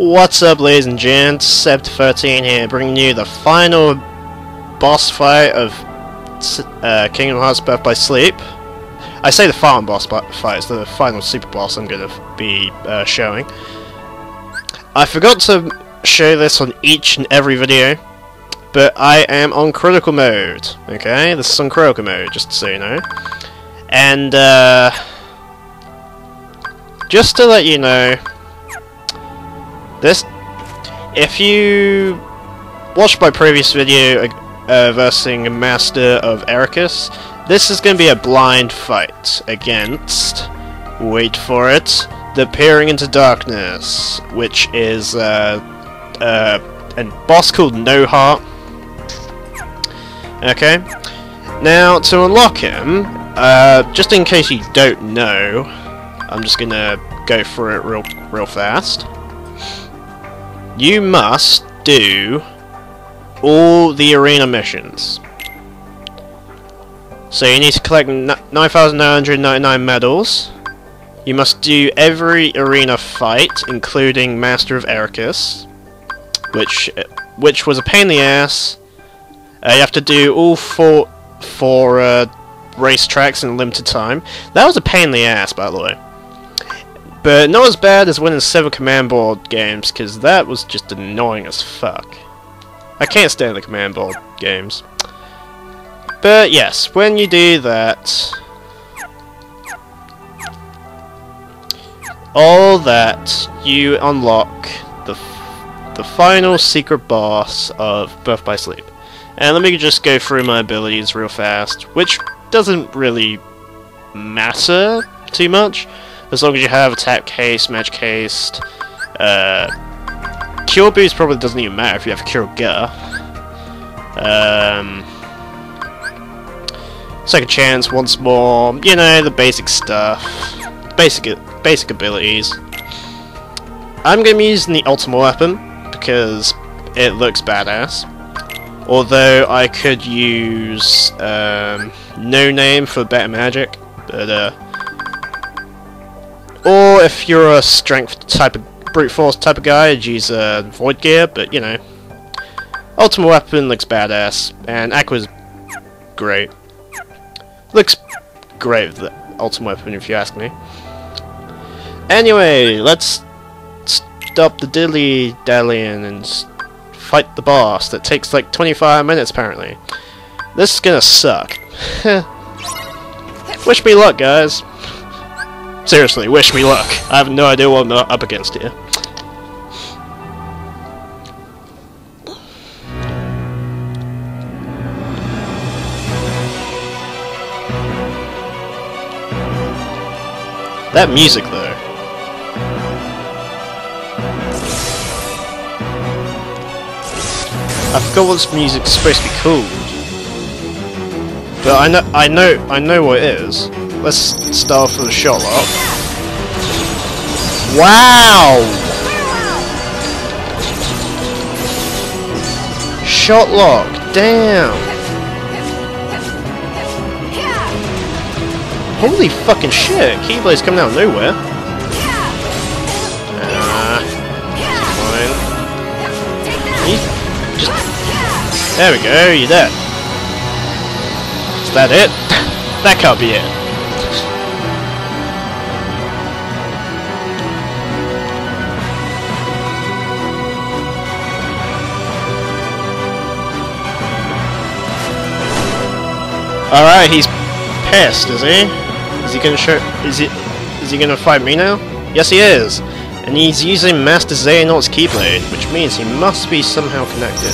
What's up ladies and gents, Sept13 here, bringing you the final boss fight of uh, Kingdom Hearts Birth by Sleep. I say the final boss fight, it's the final super boss I'm going to be uh, showing. I forgot to show this on each and every video, but I am on critical mode, okay? This is on critical mode, just so you know. And, uh, just to let you know, this, if you watched my previous video uh, versing Master of Eraqus, this is going to be a blind fight against, wait for it, the Peering into Darkness, which is uh, uh, a boss called No Heart. Okay, now to unlock him, uh, just in case you don't know, I'm just gonna go through it real, real fast you must do all the arena missions. So you need to collect 9,999 medals. You must do every arena fight, including Master of Eraqus, which which was a pain in the ass. Uh, you have to do all four four uh, racetracks in limited time. That was a pain in the ass, by the way. But not as bad as winning seven command board games, because that was just annoying as fuck. I can't stand the command board games. But yes, when you do that... All that, you unlock the, the final secret boss of Birth by Sleep. And let me just go through my abilities real fast, which doesn't really matter too much. As long as you have attack haste, magic haste, uh, cure boost probably doesn't even matter if you have cure Gur. Um, second chance once more, you know, the basic stuff. Basic basic abilities. I'm going to be using the Ultimate Weapon because it looks badass. Although I could use um, No Name for better magic, but uh, or if you're a strength type of brute force type of guy, I'd use uh, Void Gear, but you know. Ultimate Weapon looks badass, and Aqua's great. Looks great with the Ultimate Weapon if you ask me. Anyway, let's stop the dilly dallying and fight the boss that takes like 25 minutes apparently. This is gonna suck. Wish me luck, guys. Seriously, wish me luck. I have no idea what I'm up against here. That music, though. I forgot what this music's supposed to be called. But I know, I know, I know what it is. Let's start for the shot lock. Wow! Shot lock, damn! Holy fucking shit, Keyblade's coming out of nowhere. Fine. just... There we go, you're dead. Is that it? that can't be it. Alright, he's pissed, is he? Is he gonna show is he is he gonna fight me now? Yes he is! And he's using Master Xehanort's Keyblade, which means he must be somehow connected.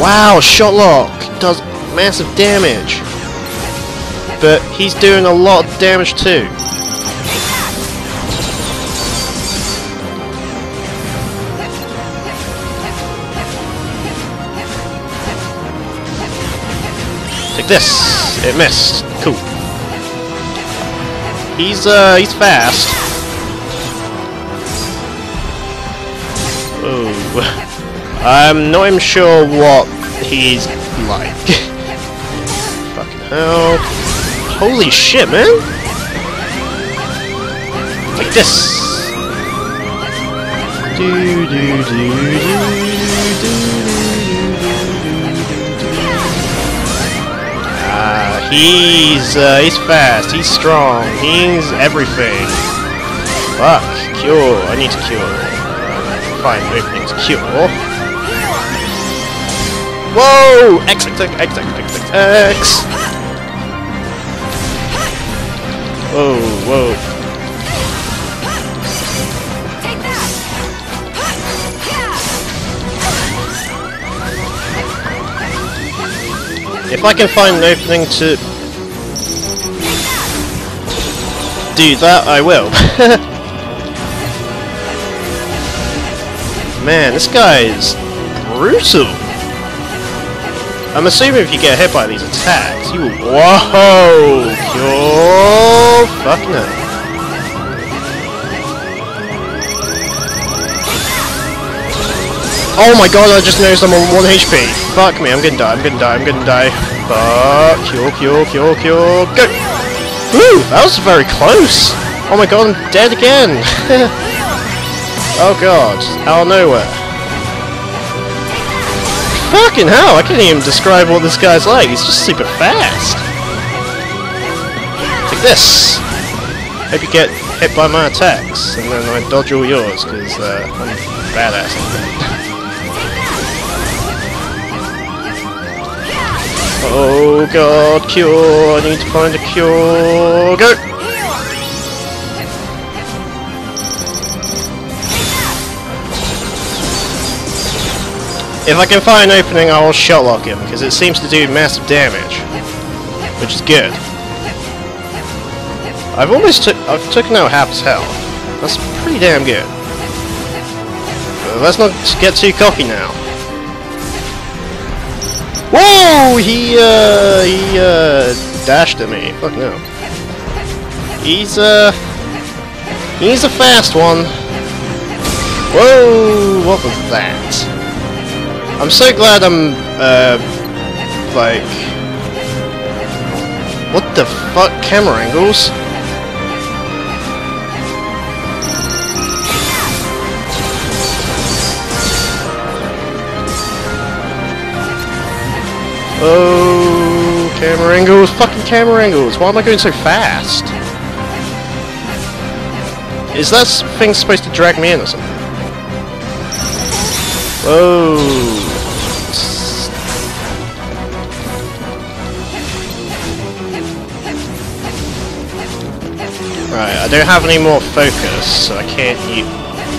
Wow, Shotlock does massive damage! But he's doing a lot of damage too. Take this! It missed. Cool. He's, uh, he's fast. Oh. I'm not even sure what he's like. Fucking hell. Holy shit, man! Take this! do, do, do, Ah, he's uh, he's fast. He's strong. He's everything. Fuck. Cure. I need to cure. Find opening to cure. Whoa! X X X X X X X. Whoa! Whoa! If I can find an opening to do that, I will. Man, this guy is brutal. I'm assuming if you get hit by these attacks, you will. Whoa! Cure! Fuck no. Oh my god, I just noticed I'm on 1 HP. Fuck me, I'm gonna die, I'm gonna die, I'm gonna die. Fuck, cure, cure, cure, cure, go! Woo, that was very close! Oh my god, I'm dead again! oh god, out of nowhere. Fucking hell, I can't even describe what this guy's like, he's just super fast. Like this. Hope you get hit by my attacks, and then I dodge all yours, because uh, I'm badass Oh god, cure! I need to find a cure. Go! If I can find an opening, I will shotlock him, because it seems to do massive damage. Which is good. I've almost took I've taken out half his health. That's pretty damn good. But let's not get too cocky now. Whoa! He, uh, he, uh, dashed at me. Fuck no. He's, uh, he's a fast one. Whoa! What was that? I'm so glad I'm, uh, like... What the fuck? Camera angles? Oh, camera angles, fucking camera angles. Why am I going so fast? Is that thing supposed to drag me in or something? Whoa. Right, I don't have any more focus, so I can't use...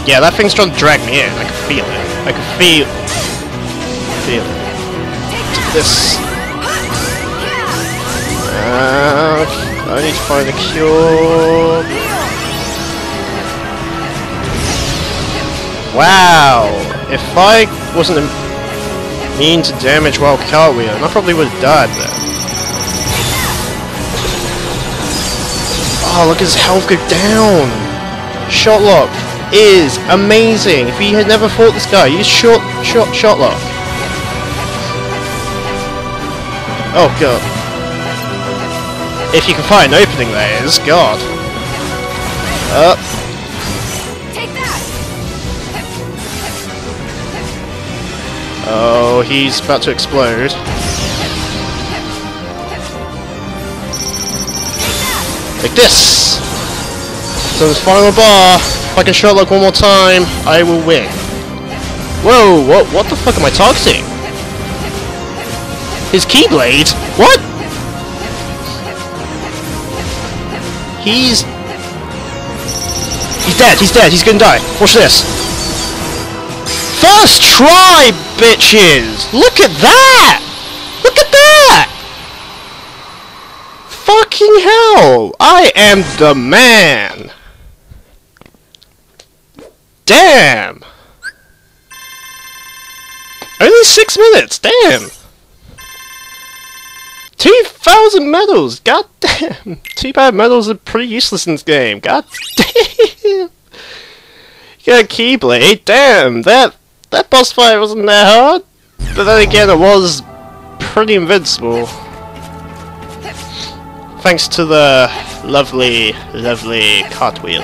Yeah, that thing's trying to drag me in. I can feel it. I can feel... Feel it this. Uh, I need to find a cure. Wow! If I wasn't immune to damage while cartwheeling, I probably would have died there. Oh, look at his health go down! Shotlock is amazing! If you had never fought this guy, use short, shot, Shotlock. Oh god. If you can find an opening there is, god. Up. Oh, he's about to explode. Like this! So this final bar, if I can shot like one more time, I will win. Whoa, what what the fuck am I targeting? His Keyblade? What? He's... He's dead, he's dead, he's gonna die. Watch this. First try, bitches! Look at that! Look at that! Fucking hell! I am the man! Damn! Only six minutes, damn! 2,000 medals! God damn! Too bad medals are pretty useless in this game. God damn! You got a Keyblade? Damn! That that boss fight wasn't that hard. But then again, it was pretty invincible. Thanks to the lovely, lovely cartwheel.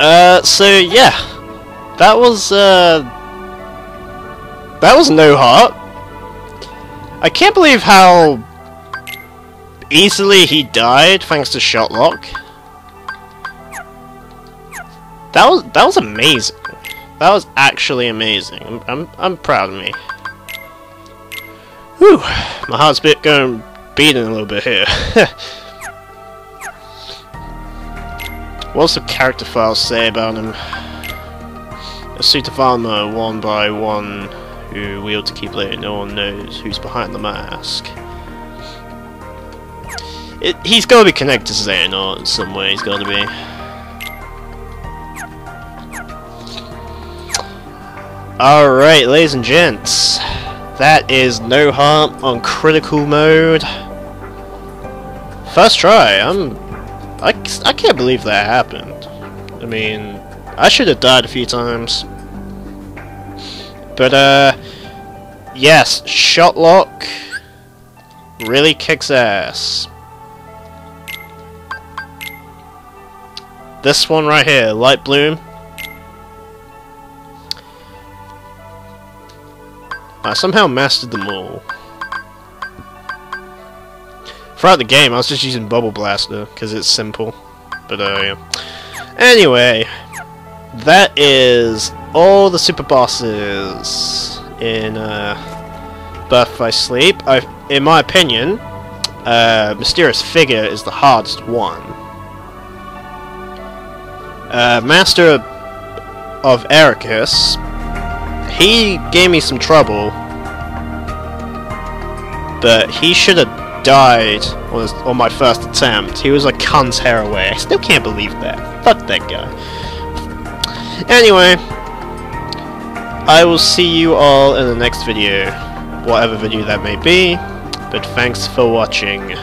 Uh, so yeah, that was uh, that was no heart. I can't believe how easily he died thanks to Shotlock. That was that was amazing. That was actually amazing. I'm I'm, I'm proud of me. Whew, my heart's bit going beating a little bit here. What's the character files say about him? A suit of armor worn by one who wields a keyblade. No one knows who's behind the mask. It, he's got to be connected to Xehanort in some way. He's got to be. Alright, ladies and gents. That is No Heart on critical mode. First try. I'm. I, I can't believe that happened. I mean, I should have died a few times. But, uh. Yes, Shotlock really kicks ass. This one right here, Light Bloom. I somehow mastered them all. Throughout the game, I was just using Bubble Blaster, because it's simple. But, uh, yeah. Anyway, that is all the super bosses in, uh, Birth by Sleep. I, in my opinion, uh, Mysterious Figure is the hardest one. Uh, Master of Eraqus he gave me some trouble, but he should have died on, his, on my first attempt. He was a cunt's hair away. I still can't believe that. Fuck that guy. Anyway, I will see you all in the next video, whatever video that may be, but thanks for watching.